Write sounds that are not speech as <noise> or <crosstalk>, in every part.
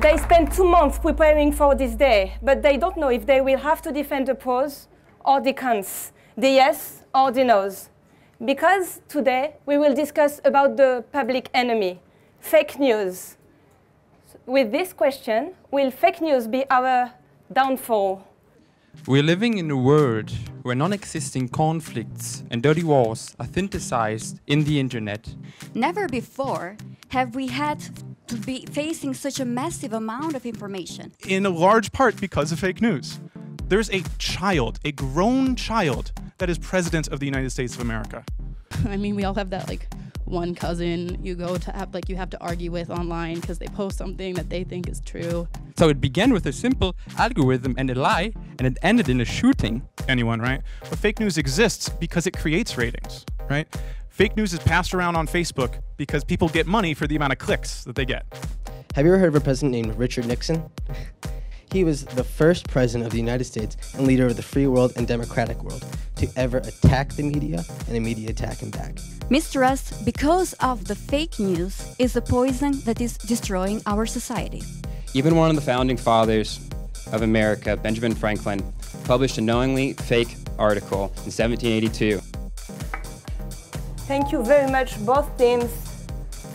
They spent two months preparing for this day, but they don't know if they will have to defend the pros or the cons, the yes or the no's. Because today we will discuss about the public enemy, fake news. With this question, will fake news be our downfall? We're living in a world where non-existing conflicts and dirty wars are synthesized in the internet. Never before have we had to be facing such a massive amount of information. In a large part because of fake news. There's a child, a grown child, that is president of the United States of America. <laughs> I mean, we all have that like one cousin you go to have like you have to argue with online because they post something that they think is true. So it began with a simple algorithm and a lie, and it ended in a shooting. Anyone, right? But fake news exists because it creates ratings, right? Fake news is passed around on Facebook because people get money for the amount of clicks that they get. Have you ever heard of a president named Richard Nixon? <laughs> He was the first president of the United States and leader of the free world and democratic world to ever attack the media and the media attack him back. Mistrust, because of the fake news, is a poison that is destroying our society. Even one of the founding fathers of America, Benjamin Franklin, published a knowingly fake article in 1782. Thank you very much, both teams,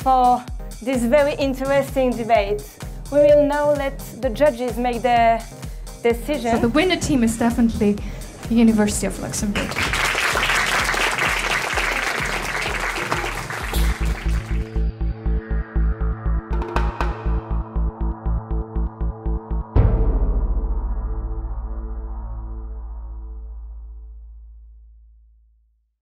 for this very interesting debate. We will now let the judges make their decision. So the winner team is definitely the University of Luxembourg.